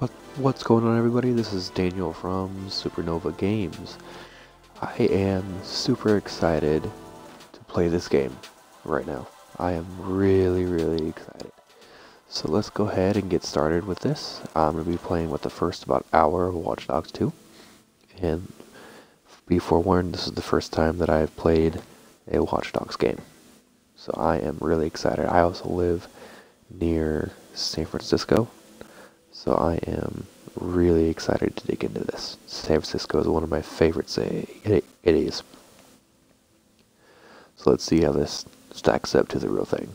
What what's going on everybody? This is Daniel from Supernova Games. I am super excited to play this game right now. I am really really excited. So let's go ahead and get started with this. I'm going to be playing with the first about hour of Watch Dogs 2. And be forewarned, this is the first time that I've played a Watch Dogs game. So I am really excited. I also live near San Francisco, so I am really excited to dig into this. San Francisco is one of my favorite cities. So let's see how this stacks up to the real thing.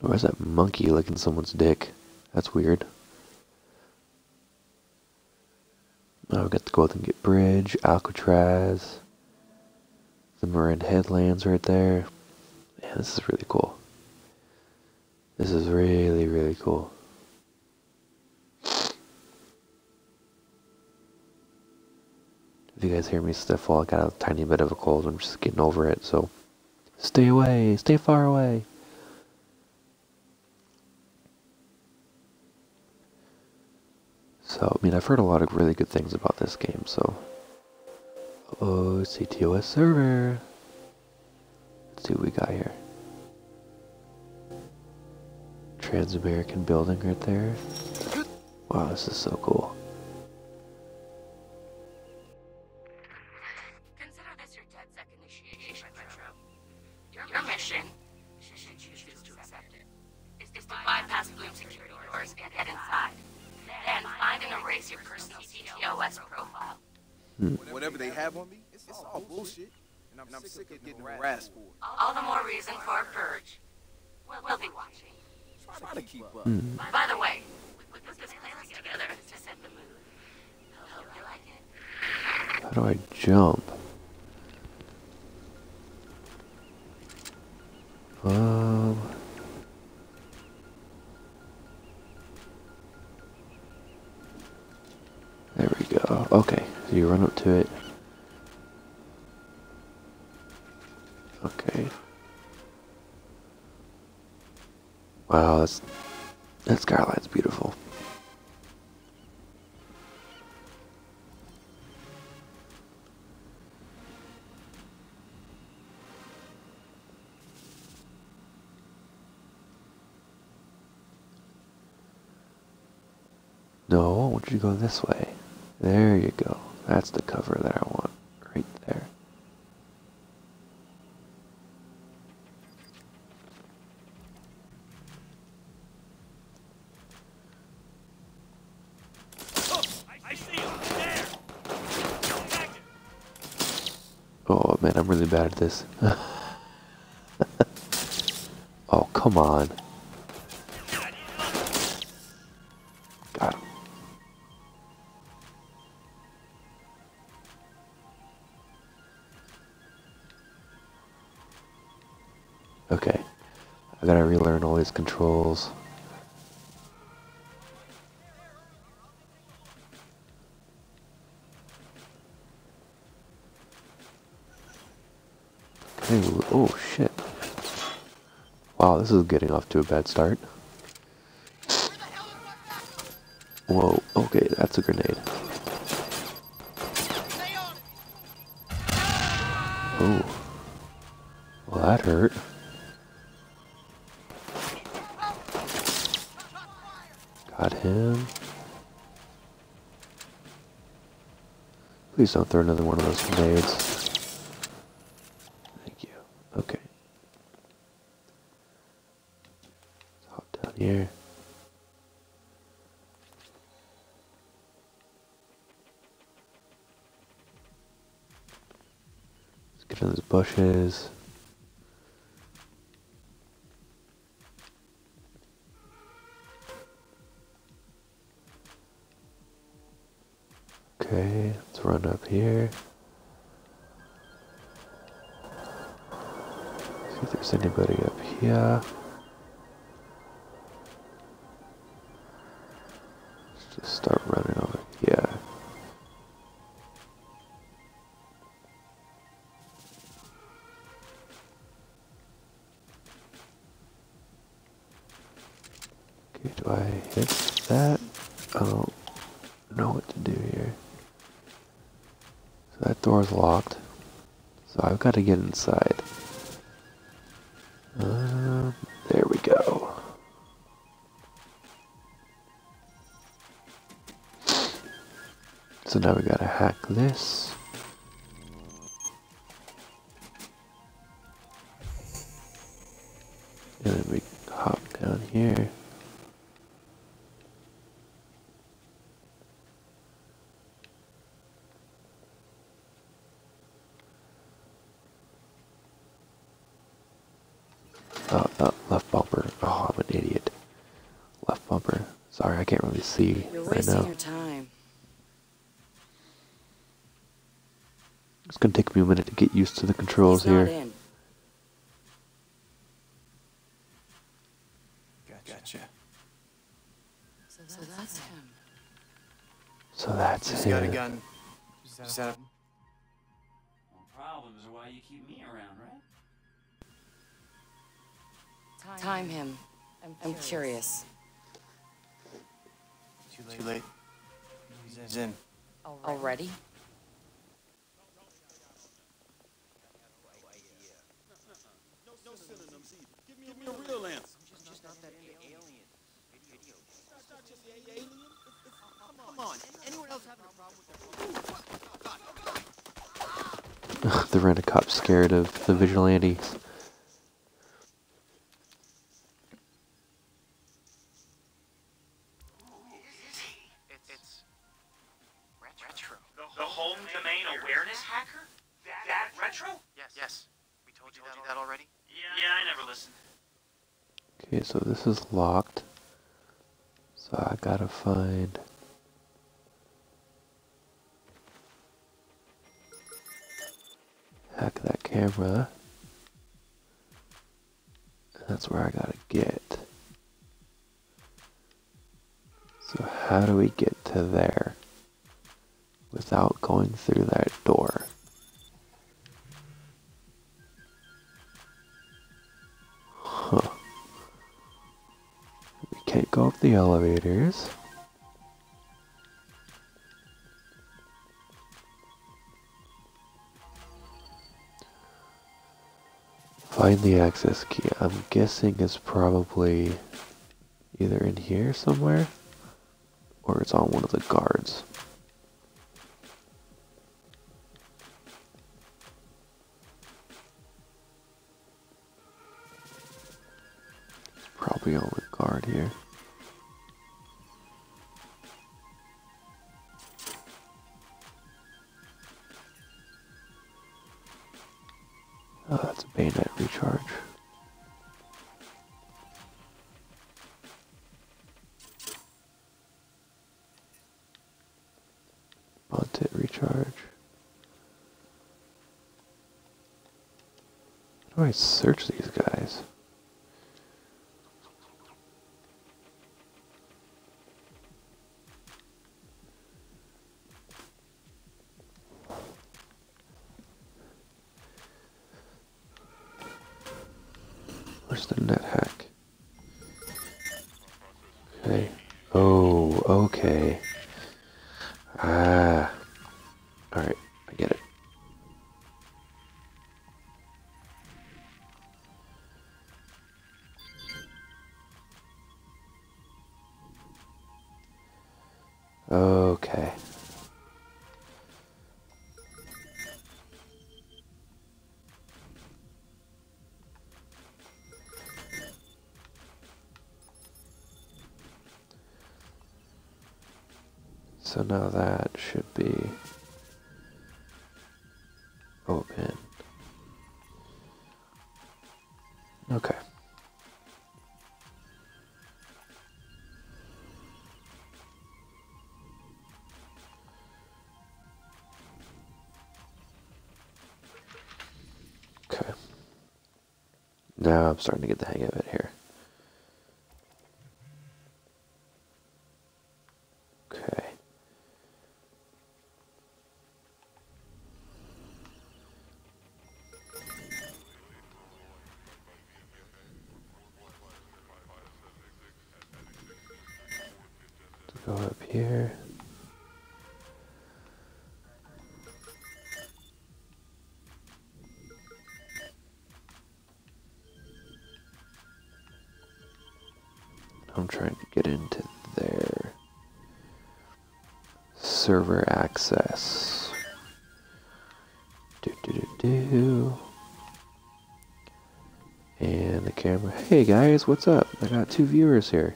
Where's that monkey licking someone's dick? That's weird. We got the Golden Gate Bridge, Alcatraz, the Marin Headlands right there. This is really cool. This is really, really cool. If you guys hear me sniffle, I got a tiny bit of a cold. I'm just getting over it, so stay away, stay far away. So, I mean, I've heard a lot of really good things about this game, so. Oh, CTOS server. Let's see what we got here. Trans-American building right there. Wow, this is so cool. No, want you go this way. There you go. That's the cover that I want. Right there. Oh man, I'm really bad at this. oh, come on. Controls. Oh shit. Wow, this is getting off to a bad start. Whoa, okay, that's a grenade. Please don't throw another one of those grenades. Thank you. Okay. Let's hop down here. Let's get in those bushes. Here. See if there's anybody up here. So I've got to get inside. Left bumper. Oh, I'm an idiot. Left bumper. Sorry, I can't really see You're right wasting now. your time. It's gonna take me a minute to get used to the controls here. in. I'm curious. Too late. He's in. Already? Give me a real answer. the rent a cop scared of the vigilantes. Okay, so this is locked. So I gotta find. Hack that camera. That's where I gotta get. So, how do we get to there without going through that door? The elevators. Find the access key. I'm guessing it's probably either in here somewhere or it's on one of the guards. Where's now that should be open. Okay. Okay. Now I'm starting to get the hang of it here. I'm trying to get into their Server access. Do do do do. And the camera. Hey guys, what's up? I got two viewers here.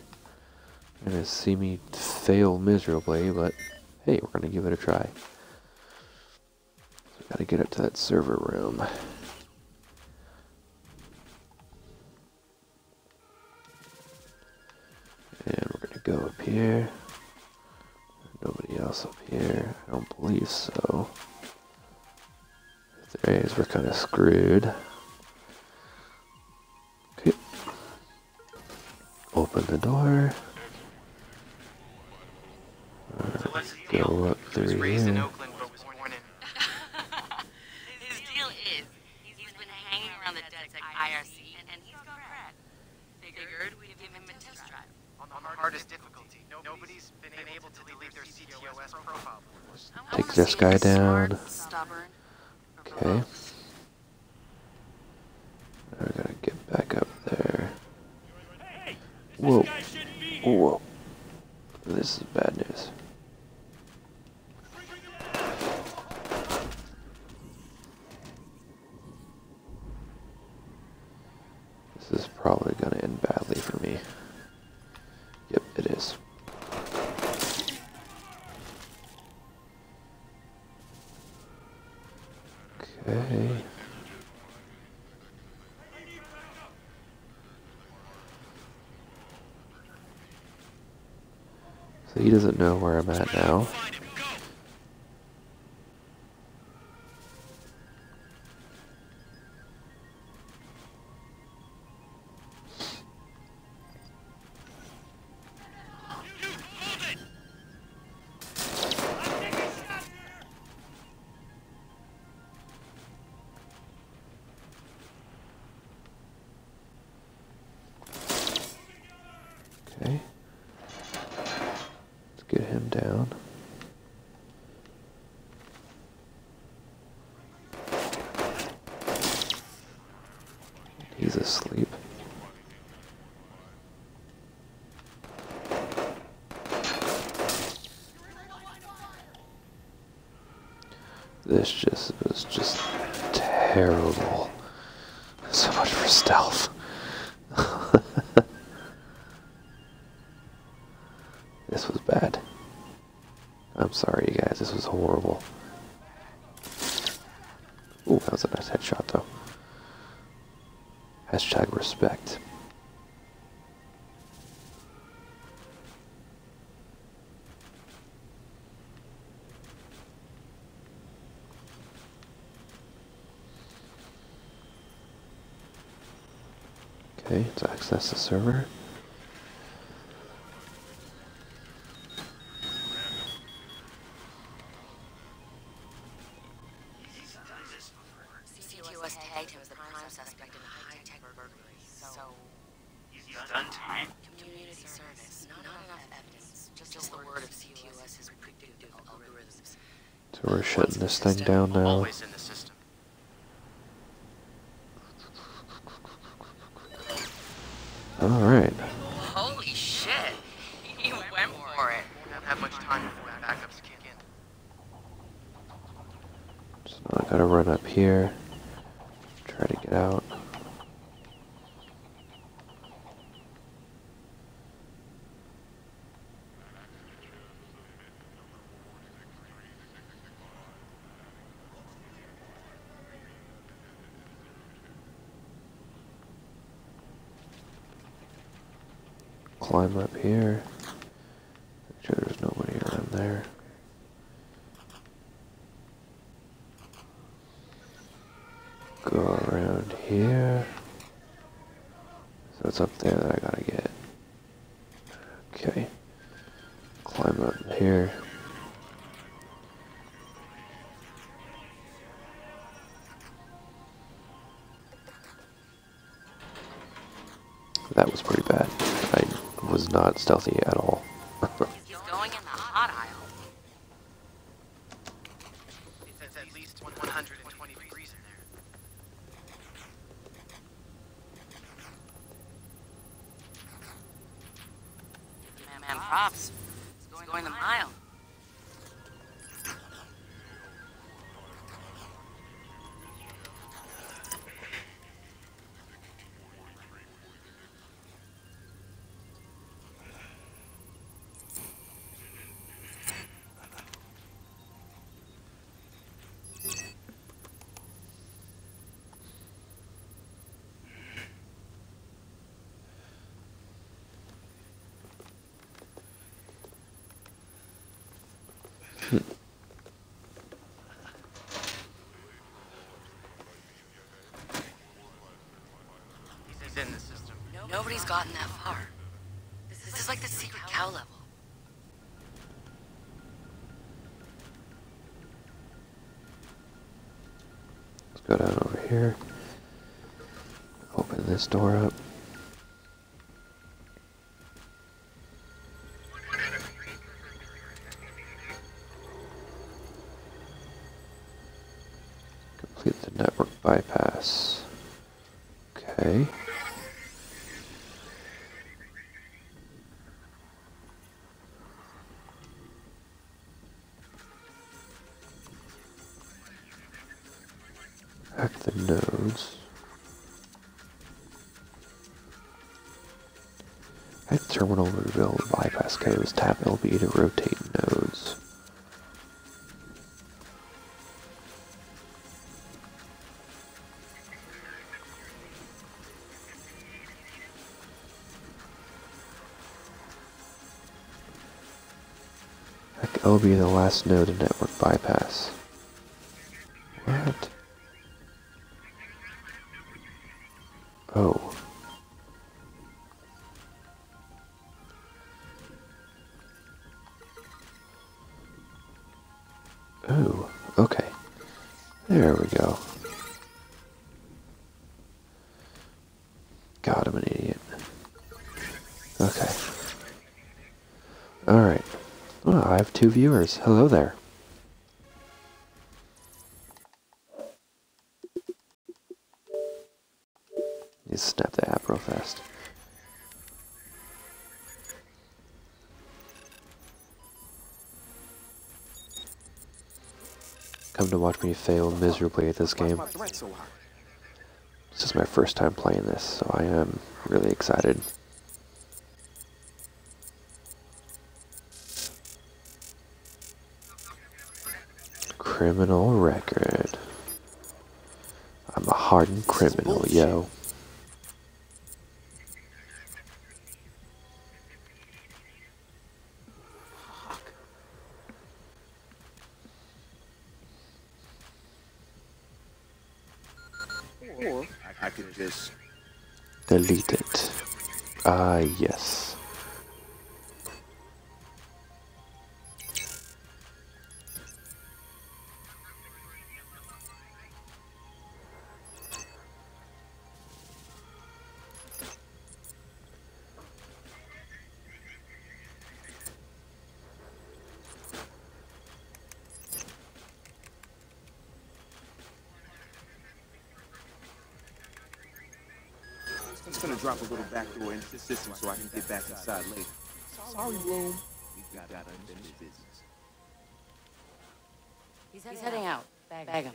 You're gonna see me fail miserably, but hey, we're gonna give it a try. So gotta get up to that server room. If there is, we're kind of screwed. Okay. Open the door. So what's the deal? Go up He was through raised in here. Oakland, but was born in. His deal is, he's been hanging around the DedSec IRC, and, and he's got cred. Figured we'd give him a test drive. On the hardest difficulty. Nobody's been able to delete their CTOS profile. I Take wanna this see guy if he's smart, down. Stubborn. or Okay. both. I gotta get back up there. Whoa. Whoa. This is bad news. Probably gonna end badly for me. Yep, it is. Okay. So he doesn't know where I'm at now. I'm sorry, you guys. This was horrible. Ooh, that was a nice headshot, though. Hashtag respect. Okay, let's access the server. Down now. Always in the system. Alright. Holy shit! He went for it. Won't have much time before the backups kick in. So now I gotta run up here. Try to get out. Climb up here. Make sure there's nobody around there. Go around here. So it's up there that I gotta get. Not stealthy at all. He's in the system. Nobody's gotten that far. This is like the secret cow level. Let's go down over here. Open this door up. Cables. Tap LB to rotate nodes. LB the last node in network bypass. God, I'm an idiot. Okay. Alright. Well, oh, I have two viewers. Hello there. Need to snap the app real fast. Come to watch me fail miserably at this game. my threat so high? This is my first time playing this, so I am really excited. Criminal record. I'm a hardened criminal, yo. Or I, I could just Delete it. Ah, yes. I'm just gonna drop a little back door into the system so I can get back inside later. Sorry, Blume. We got got unfinished business. He's heading, heading out. Bag, Bag him.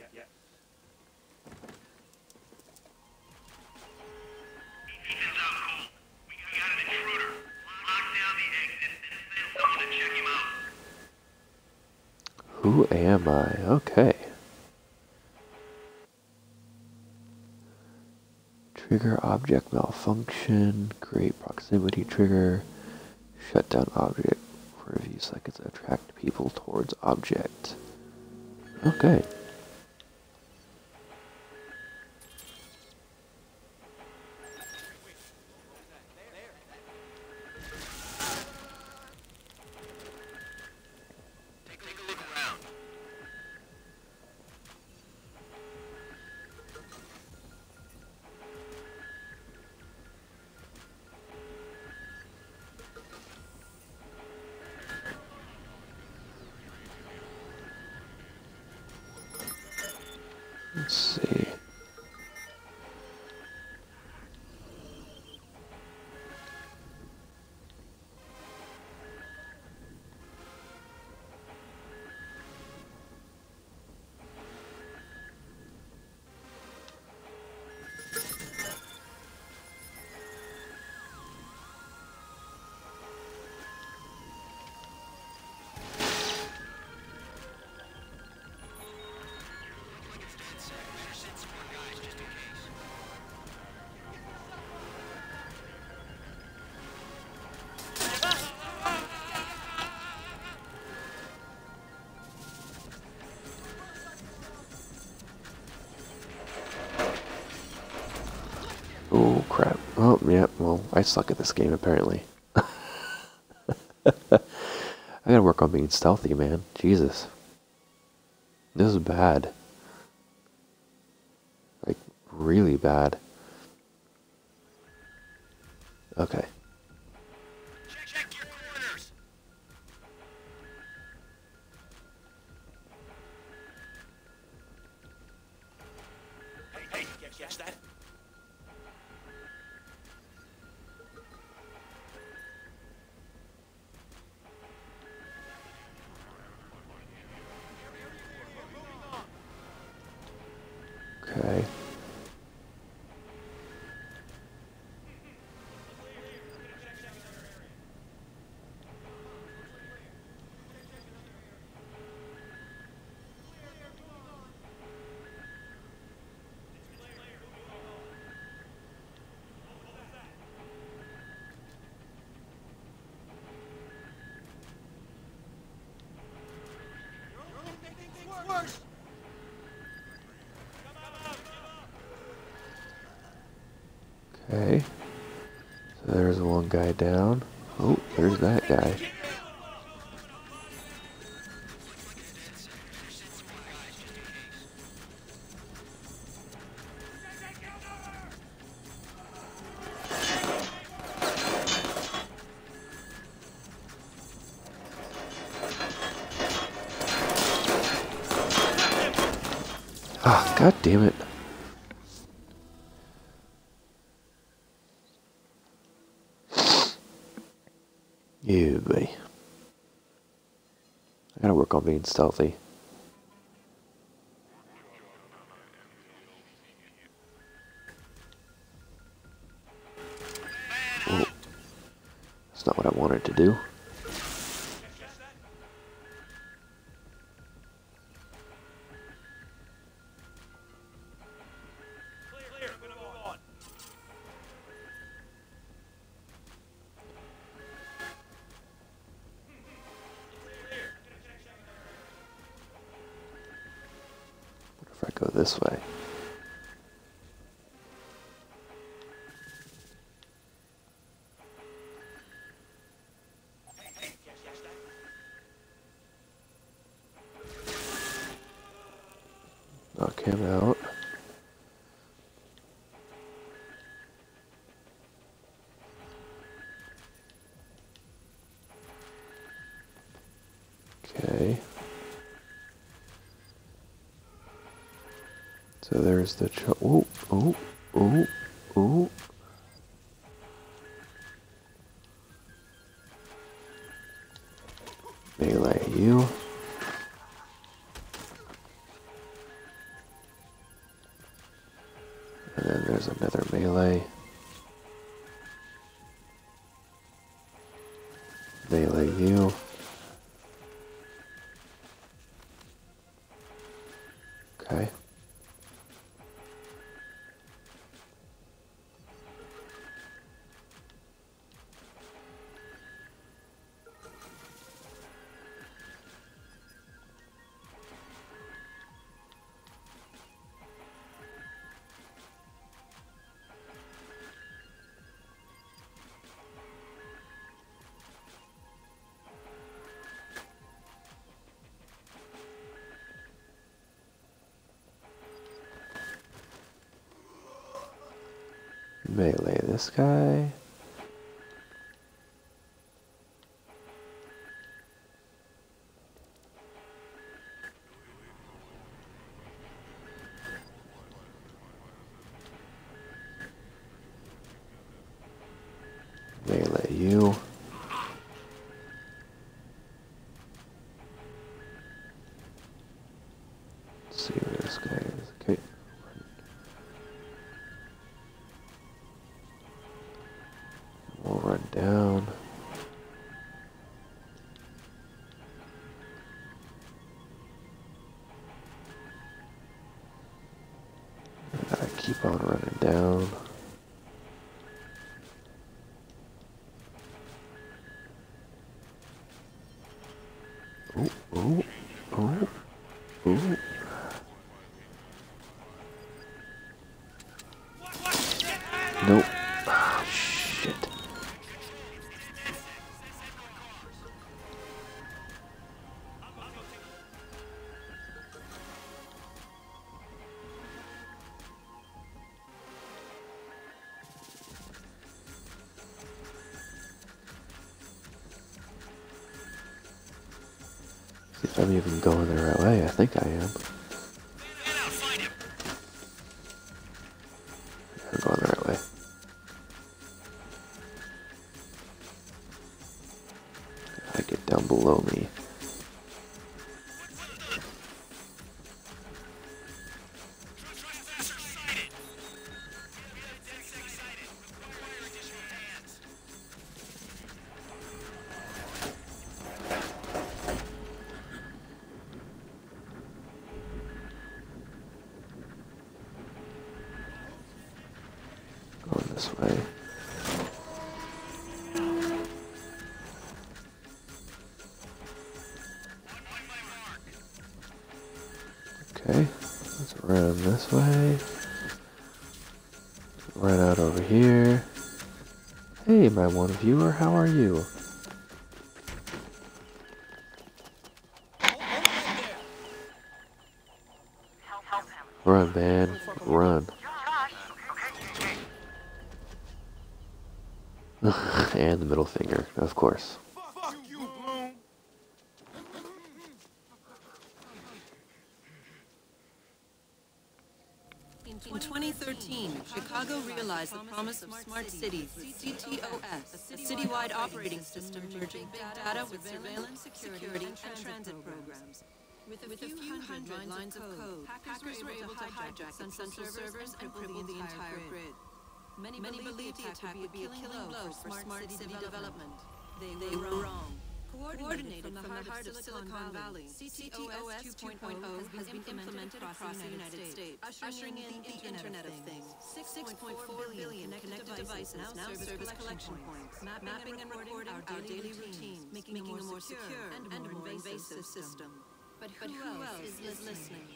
Who am I? Okay. Trigger object malfunction, create proximity trigger, shut down object for a few seconds, attract people towards object. Okay. I suck at this game apparently. I gotta work on being stealthy, man. Jesus. This is bad. Like, really bad. Okay. So there's one guy down. Oh, there's that guy. Work if I go this way? Hey, catch, catch that? Knock him out. Okay. So there's the oh oh Melee this guy. See if I'm even going the right way. I think I am. Hey, my one viewer, how are you? Run, man, run. and the middle finger, of course. Fuck you, Blume. In 2013, Realized the promise of smart cities, CTOS, a citywide operating system merging big data with surveillance, security, and transit programs. With a few hundred lines of code, hackers were able to hijack central servers and cripple the entire grid. Many believed the attack would be a killing blow for smart city development. They were wrong. Coordinated from the heart of Silicon Valley, CTOS 2.0 has been implemented across the United States, ushering in the Internet of Things. 6.4 billion connected devices now serve as collection points, mapping and recording our daily routines, making a more secure and more invasive system. But who else is listening?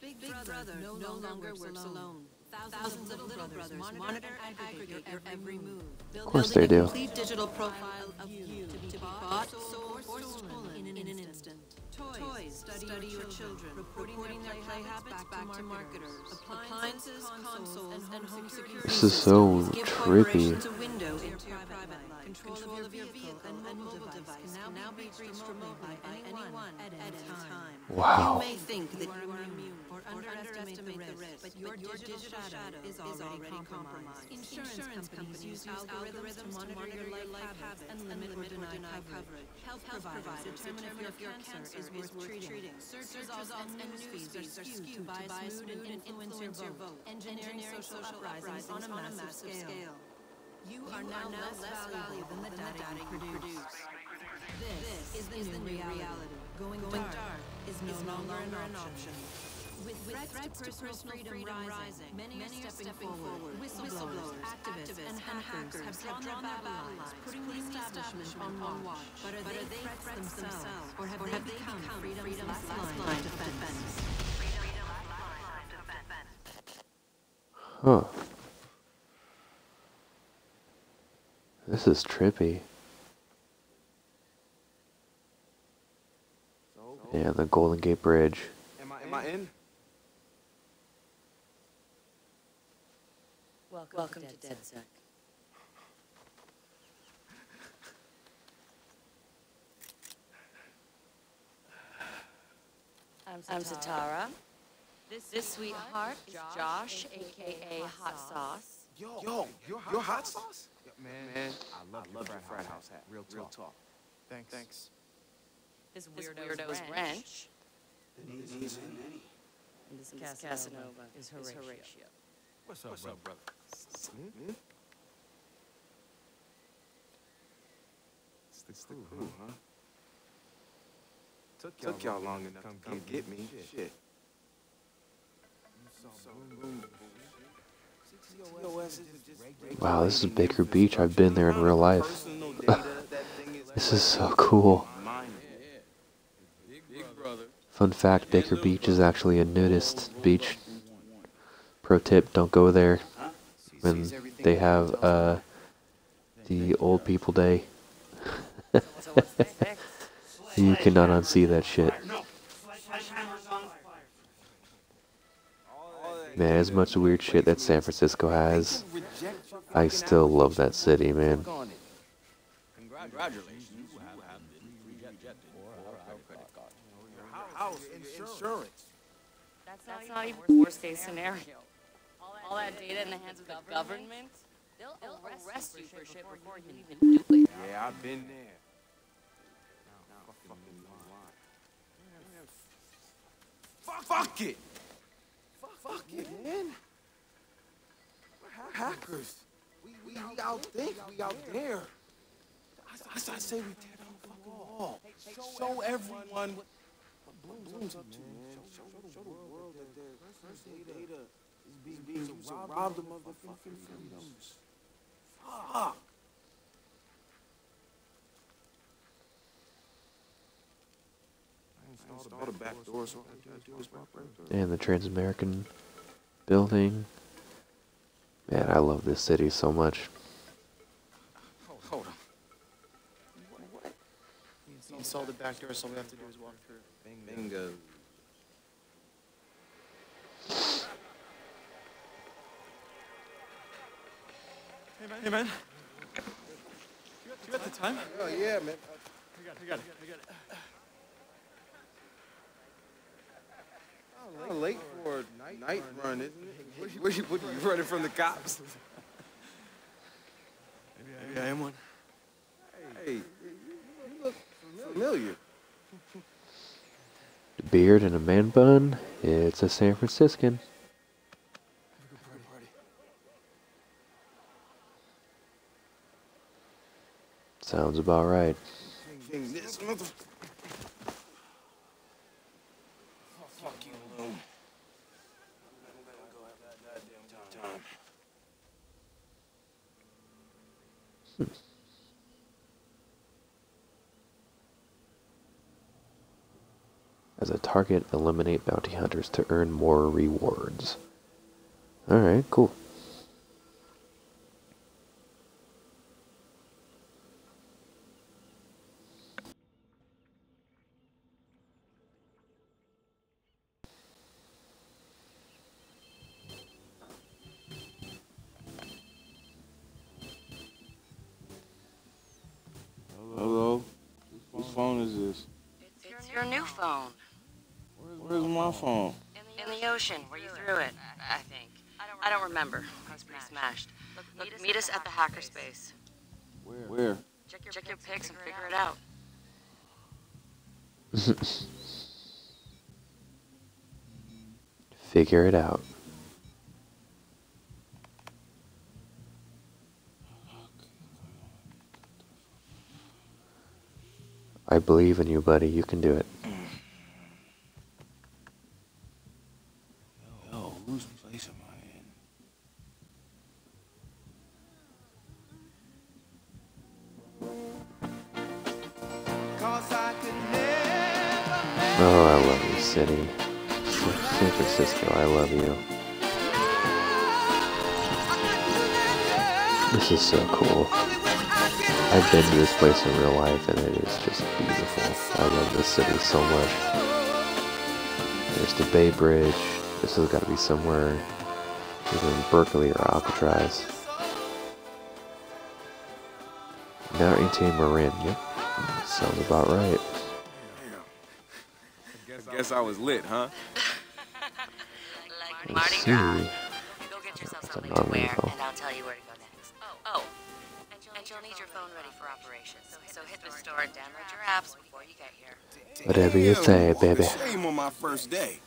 Big Brother no longer works alone. Thousands of little brothers monitor and aggregate your every move. Of course they do. Complete digital profile of you to be bought, sold, or stolen in an instant. Toys study your children, reporting their play habits back to marketers. Appliances, consoles, and home security This is so trippy. corporations a window into your private life. Control of your vehicle and mobile device can now be reached remotely by anyone at any time. Wow. You may think that you are immune or underestimate the risk, but your digital shadow is already compromised. Insurance companies use algorithms to monitor your life habits and limit or deny coverage. Health providers determine if your cancer is worth treating. Search results and news feeds are skewed to bias mood and influence your vote. Engineering social uprisings on a massive scale. You are now less valuable than the data you produce. This is the new reality. Going dark is no longer an option. With threats to personal freedom rising, many are stepping forward. Whistleblowers, activists, and hackers have drawn their battle lines, putting the establishment on watch. But are they threats themselves, or have they become freedom's last line of defense? Huh. This is trippy. So, Yeah, the Golden Gate Bridge. am I, am I in? Welcome, to DedSec. I'm Sitara. This sweetheart is Josh, aka Hot Sauce. Yo, yo, you're, you're hot sauce? man, man, I love, your frat, house hat. Real talk. Real talk. Thanks. Thanks. This weirdo's Wrench. And this Casanova is Horatio. What's up, brother? brother? Hmm? It's the crew, huh? Took y'all long enough to come get me. Shit. You saw boom, boom, CTOS isn't just Wow, this is Baker Beach. I've been there in real life. personal data. That thing is This is so cool. mine. Big brother. Fun fact Baker Beach is actually a nudist beach. Pro tip don't go there when they have uh, the old people day. You cannot unsee that shit. Man, as much weird shit that San Francisco has, I still love that city, man. That's not even worst case scenario. All that data in the hands of the government, they'll, arrest you for shit before you even do it. Yeah, I've been there. Now, fucking lie. Fuck, fuck it. Fuck, fuck it, man. We're hackers. We, we, we out think, we out there. I, I, I say we tear down the fucking wall. Show everyone what, what Blume's up to, man. Show, show, show the world that their personal data is being, being used to rob them of their fucking freedoms. Fuck. I installed a back door, so all I gotta do is walk right through. And the Transamerican building. Man, I love this city so much. Hold on. What? You installed the back door, so all we have to do is walk through. Bingo. Hey man, hey man. You got, you got the time? Oh, yeah, man. I got it, I got it, I got it. Kinda late for a night, night run, isn't it? What, are you- what, you- what are you running from the cops? Maybe I am one. Hey, you you look familiar. The beard and a man bun. It's a San Franciscan. Sounds about right. Time. As a target, eliminate bounty hunters to earn more rewards. Alright, cool. Hello? Whose phone is this? It's your new phone. Where's my phone? In the ocean, where you threw it, I think. I don't remember. I was pretty smashed. Look, meet us at the hackerspace. Where? Check your, check your pics and figure it out. Figure it out. I believe in you, buddy. You can do it. Yo, whose place am I in? Oh, I love you, city. San Francisco, I love you. This is so cool. I've been to this place in real life and it is just beautiful. I love this city so much. There's the Bay Bridge. This has got to be somewhere either in Berkeley or Alcatraz. Narrington Marin. Yep. Sounds about right. I guess I was lit, huh? Like I Mardi see. Gras. Go get yourself something to wear, and I'll tell you where to go next. Oh, oh. And you'll need your phone ready for operations. So hit the store and download your apps before you get here. Whatever you say, baby. Shame on my first day.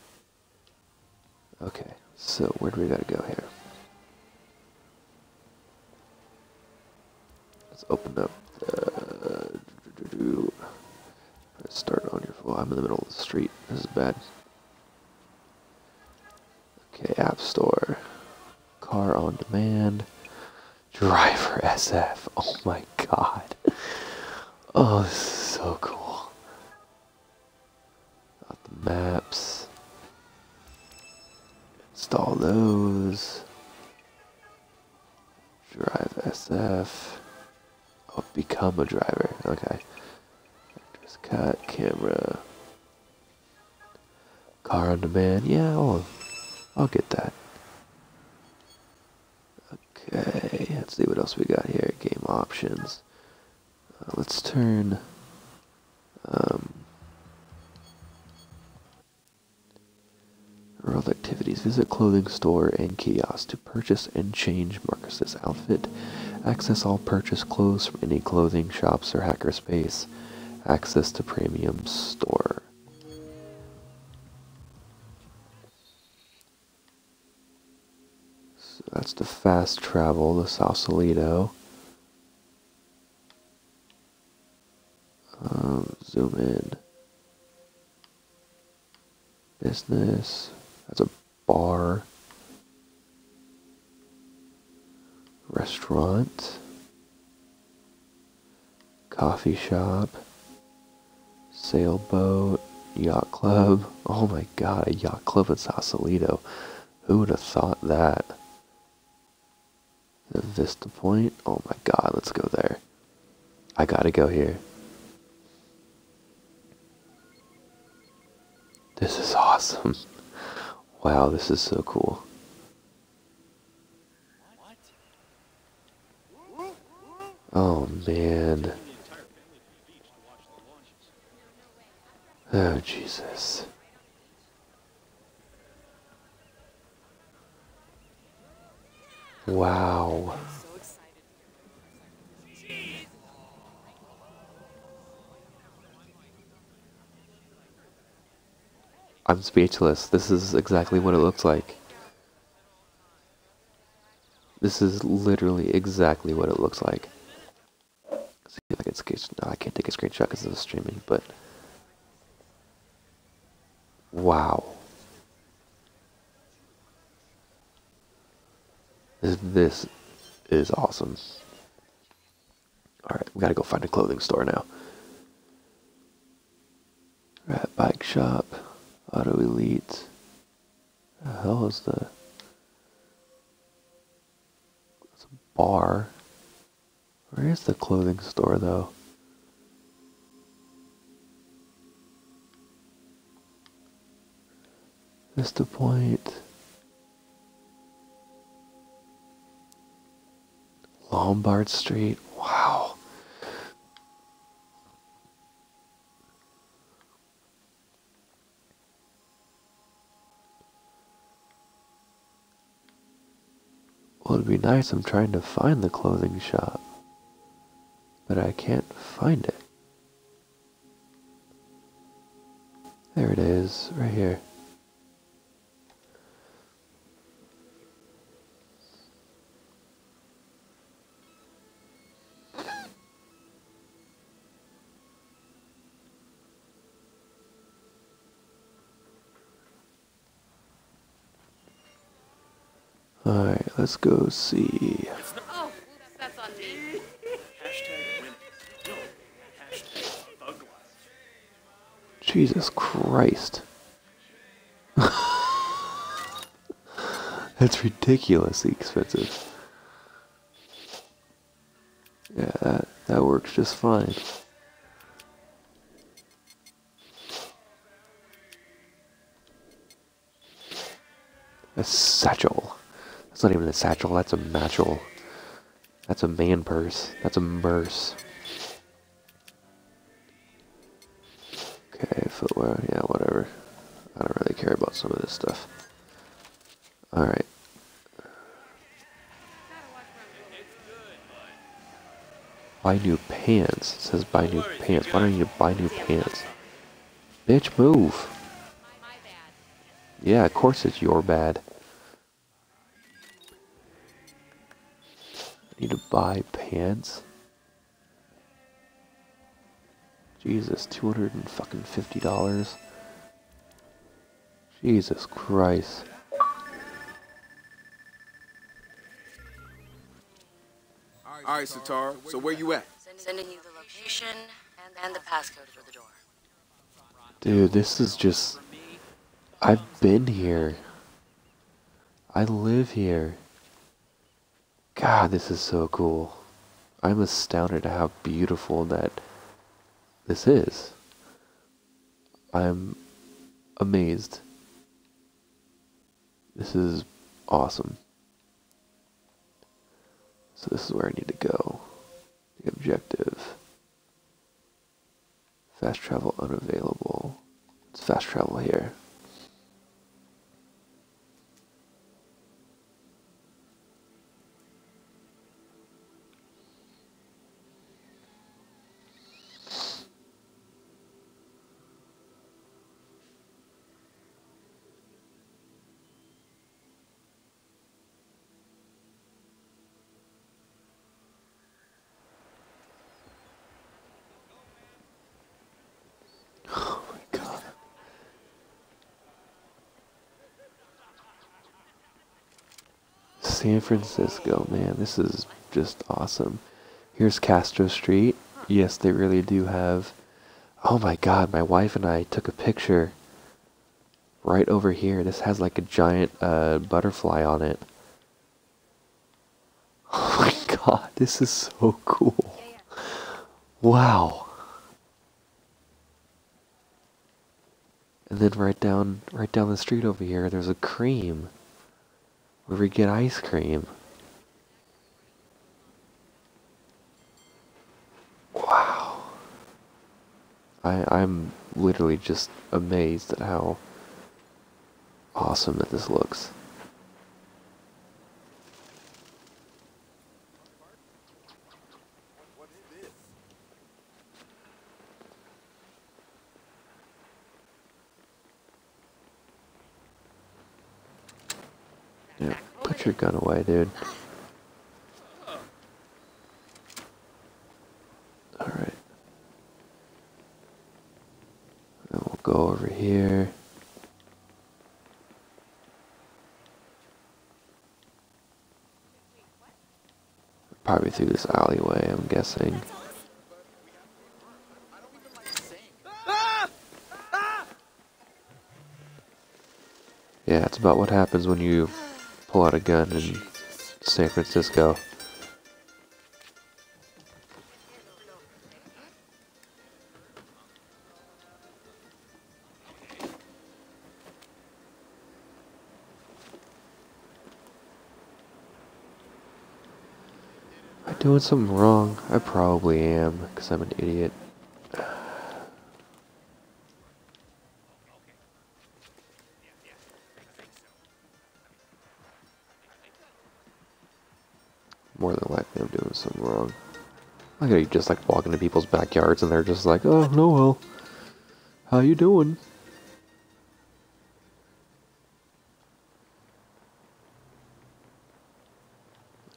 Okay, so where do we gotta go here? Let's open up the. Press start on your phone. I'm in the middle of the street. This is bad. Okay, App Store. car on demand. Driver SF. Oh my god. Oh, this is so cool. Got the maps. Install those. Drive SF. Oh, become a driver. Okay. Actress cut, camera. Car on demand. Yeah, I'll, I'll get that. Okay, let's see what else we got here. Game options. Uh, let's turn. Um, World activities. Visit clothing store and kiosk to purchase and change Marcus's outfit. Access all purchased clothes from any clothing shops or hackerspace. Access to premium store. That's the fast travel, the Sausalito. Um, zoom in. Business. That's a bar. Restaurant. Coffee shop. Sailboat. Yacht club. Oh my god, a yacht club in Sausalito. Who would have thought that? The Vista Point. Oh my god, let's go there. I gotta go here. This is awesome. Wow, this is so cool. Oh man. Oh Jesus. Wow. I'm speechless. This is exactly what it looks like. This is literally exactly what it looks like. see if I can sketch. No, I can't take a screenshot because it's streaming, but wow. This, is awesome. Alright, we gotta go find a clothing store now. Rat bike shop. Auto Elite. The hell is the? It's a bar. Where is the clothing store though? Vista Point. Lombard Street. Wow. Well, it'd be nice. I'm trying to find the clothing shop, but I can't find it. There it is, right here. Alright, let's go see. Jesus Christ. That's ridiculously expensive. Yeah, that, that works just fine. A satchel. That's not even a satchel, that's a matchel. That's a man purse. That's a merce. Okay, footwear, yeah, whatever. I don't really care about some of this stuff. Alright. Buy new pants. It says buy new pants. Why don't you buy new pants? Bitch, move. Yeah, of course it's your bad. I need to buy pants. Jesus, two hundred and fucking fifty dollars. Jesus Christ. All right, Sitara. So where you at? Sending you the location and, and the passcode for the door. Dude, this is just. I've been here. I live here. God, this is so cool. I'm astounded at how beautiful that this is. I'm amazed. This is awesome. So this is where I need to go. The objective. Fast travel unavailable. It's fast travel here. San Francisco, man, this is just awesome. Here's Castro Street. Yes, they really do have. Oh my god, my wife and I took a picture right over here. This has like a giant uh, butterfly on it. Oh my god, this is so cool. Wow. And then right down right down the street over here there's a cream. Where we get ice cream. Wow. I I'm literally just amazed at how awesome that this looks. Yeah, put your gun away, dude. Alright. Then we'll go over here. Probably through this alleyway, I'm guessing. Yeah, it's about what happens when you pull out a gun in San Francisco. Am I doing something wrong? I probably am, because I'm an idiot. More than likely, I'm doing something wrong. I gotta just like walk into people's backyards and they're just like, "Oh, no, well, how you doing?"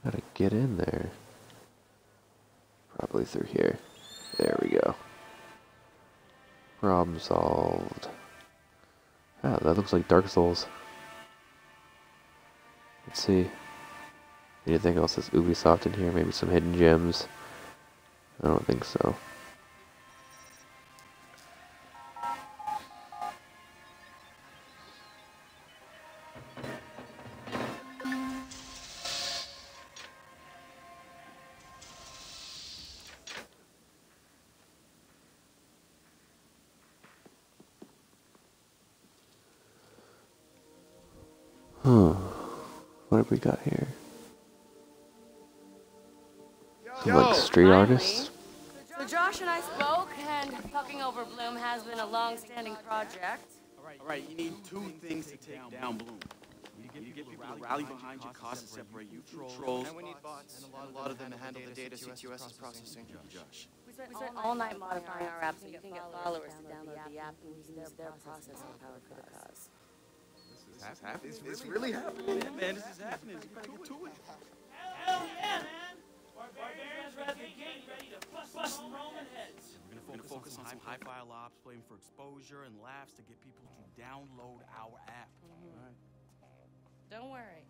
Gotta get in there. Probably through here. There we go. Problem solved. Ah, that looks like Dark Souls. Let's see. Anything else that's Ubisoft in here? Maybe some hidden gems? I don't think so. And we need bots, and a lot of them handle the data CTOS is processing. Josh. We spent, we spent all night modifying our app so you can get followers to download the app and use their processing power for the cause. It's happening. It's, it's really happening. Yeah, man, this is happening. You better get to it. Hell yeah, man! Barbarians at the gate, ready to bust some Roman heads. We're gonna focus on some high-file ops, playing for exposure and laughs to get people to download our app. Mm-hmm. All right. Don't worry.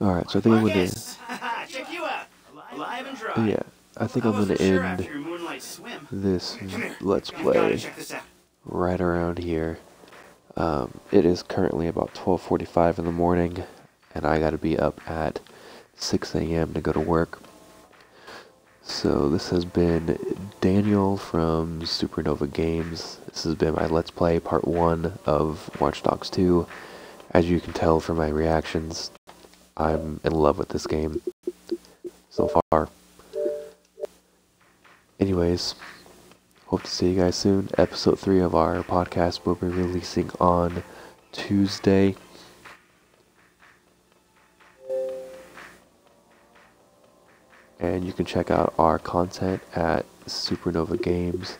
Alright, so I think I'm gonna. Marcus! Check you out. Alive and dry. Yeah, I think I I'm gonna sure end after your moonlight swim. this Let's Play this right around here. Um, it is currently about 12:45 in the morning, and I gotta be up at 6 a.m. to go to work. So this has been Daniel from Supernova Games. This has been my Let's Play Part 1 of Watch Dogs 2. As you can tell from my reactions, I'm in love with this game so far. Anyways, hope to see you guys soon. Episode 3 of our podcast will be releasing on Tuesday. And you can check out our content at supernova games.net.